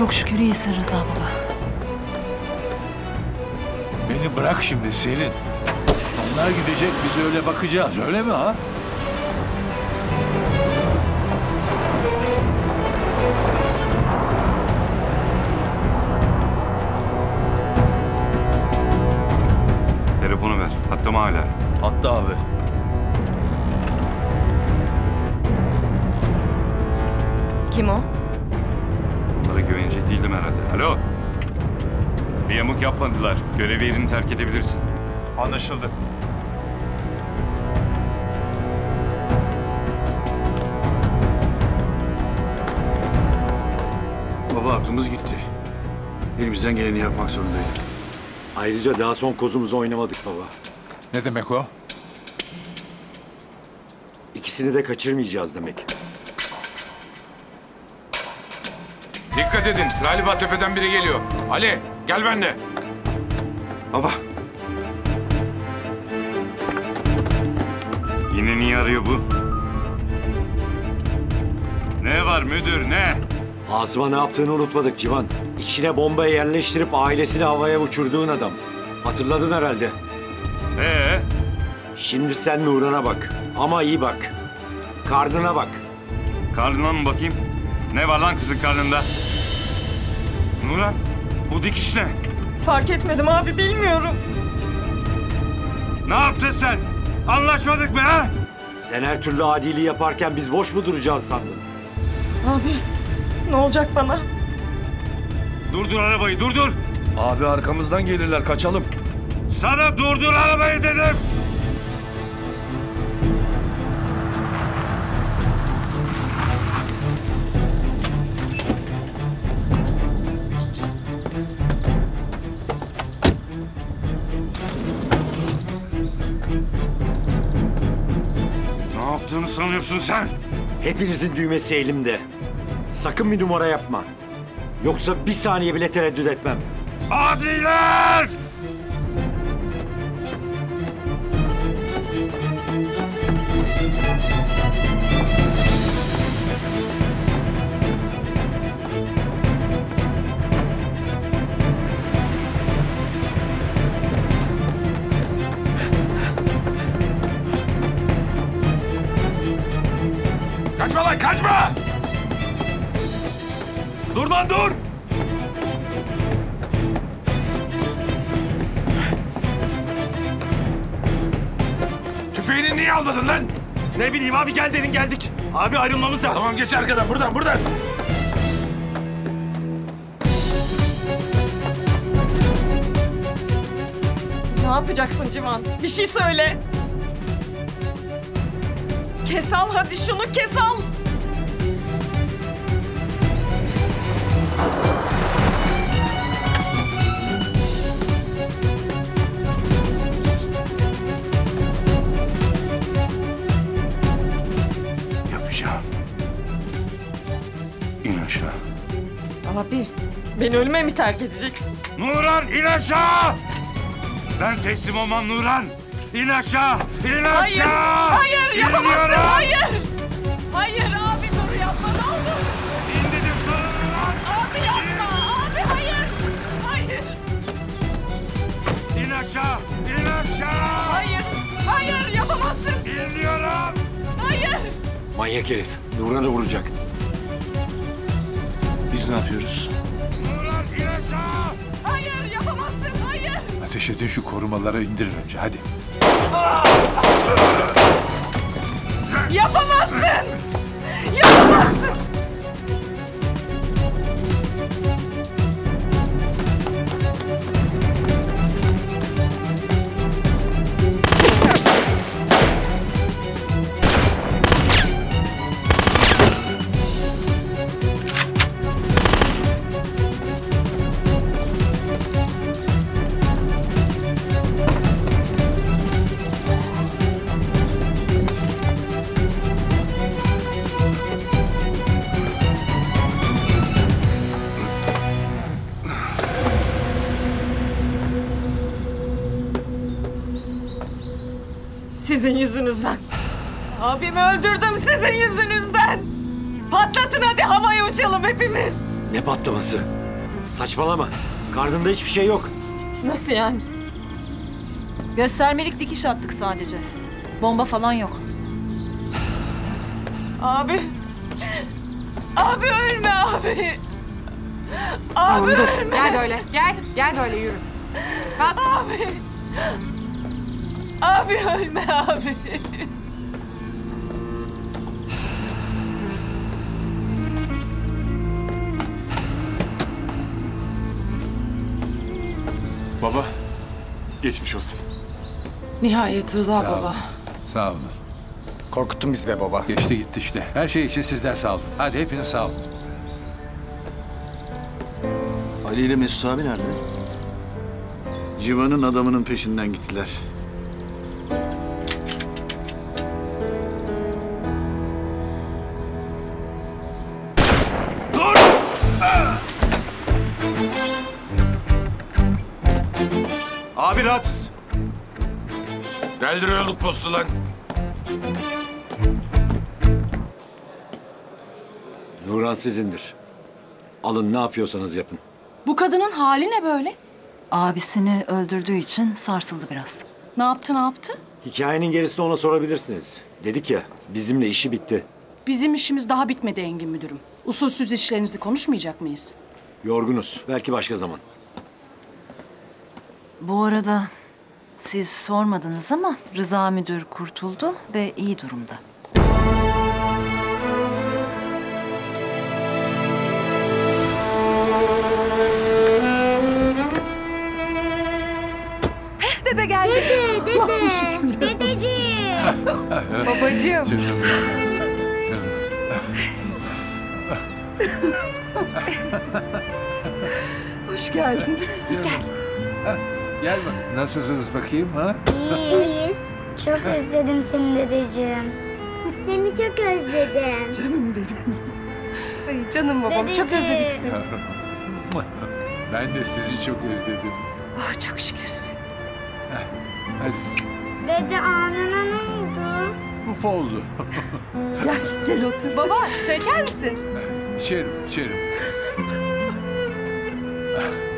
Çok şükür iyisin Rıza baba. Beni bırak şimdi Selin. Onlar gidecek biz öyle bakacağız öyle mi ha? Telefonu ver. Hatta mı hala? Hatta abi. Kim o? Bunlara güvenecek değildim herhalde. Alo. Bir yamuk yapmadılar. Görevi yerini terk edebilirsin. Anlaşıldı. Baba aklımız gitti. Elimizden geleni yapmak zorundaydık. Ayrıca daha son kozumuzu oynamadık baba. Ne demek o? İkisini de kaçırmayacağız demek. Dikkat edin. Galiba tepeden biri geliyor. Ali gel benimle. Baba Yine niye arıyor bu? Ne var müdür ne? Asım'a ne yaptığını unutmadık Civan. İçine bombayı yerleştirip ailesini havaya uçurduğun adam. Hatırladın herhalde. Ee, Şimdi sen Nuran'a bak. Ama iyi bak. Karnına bak. karnına mı bakayım? Ne var lan kızın karnında? Nuran, bu dikiş ne? Fark etmedim abi bilmiyorum. Ne yaptın sen? Anlaşmadık mı ha? Sen her türlü adiliği yaparken biz boş mu duracağız sandın? Abi ne olacak bana? Durdur arabayı, durdur! Abi arkamızdan gelirler kaçalım. Sana durdur arabayı dedim! Yaptığını sanıyorsun sen? Hepinizin düğmesi elimde. Sakın bir numara yapma. Yoksa bir saniye bile tereddüt etmem. Adiler! Kaçma. Dur lan dur! Tüfeğini niye almadın lan? Ne bileyim abi gel dedin geldik. Abi ayrılmamız lazım. Tamam geç arkadan buradan buradan. Ne yapacaksın Civan? Bir şey söyle. Kesal hadi şunu kesal. Yapacağım. Beni ölüme mi terk edeceksin? Nuran in aşağı! Ben teslim olmam Nuran. İn aşağı! İn Hayır, aşağı! hayır yapamazsın, İniyorum! hayır. Hayır abi dur yapma ne olur. İn dedim sana Nuran! Abi yapma, abi hayır. Hayır, İn aşağı! İn aşağı! hayır, hayır yapamazsın. İn diyorum! Hayır. Manyak herif. Nuran'ı vuracak. Biz ne yapıyoruz? Ateş şu korumaları indirin önce hadi. Yapamazsın. Yapamazsın. Sizin yüzünüzden. Abimi öldürdüm sizin yüzünüzden. Patlatın hadi havaya uçalım hepimiz. Ne patlaması? Saçmalama. Karnında hiçbir şey yok. Nasıl yani? Göstermelik dikiş attık sadece. Bomba falan yok. Abi. Abi ölme abi. Abi ölme. Gel böyle. Gel. Gel böyle yürü. Kalk. Abi. Abi ölme abi. Baba. Geçmiş olsun. Nihayet Rıza Sağ baba. olun. Sağ olun. Korkuttun biz be baba. Geçti gitti işte. Her şey için sizler sağ olun. Hadi hepiniz sağ olun. Ali ile Mesut abi nerede? Civan'ın adamının peşinden gittiler. Abi rahatsız. Deldir yolluk postu lan. Nuran sizindir. Alın ne yapıyorsanız yapın. Bu kadının hali ne böyle? Abisini öldürdüğü için sarsıldı biraz. Ne yaptı ne yaptı? Hikayenin gerisini ona sorabilirsiniz. Dedik ya bizimle işi bitti. Bizim işimiz daha bitmedi Engin müdürüm. Usulsüz işlerinizi konuşmayacak mıyız? Yorgunuz. Belki başka zaman. Bu arada siz sormadınız ama Rıza müdür kurtuldu ve iyi durumda. Dede geldi. Babacığım. Hoş geldin. Gel bak. Nasılsınız bakayım ha? İyiyiz. Çok özledim seni dedeciğim. Seni çok özledim. Canım benim. Ay canım babam çok Dedeciğim. özledik seni. Ben de sizi çok özledim. Oh, çok şükür. Hadi. Dede anına ne oldu? Uf oldu. Gel, gel otur. Baba çay içer misin? içerim, içerim.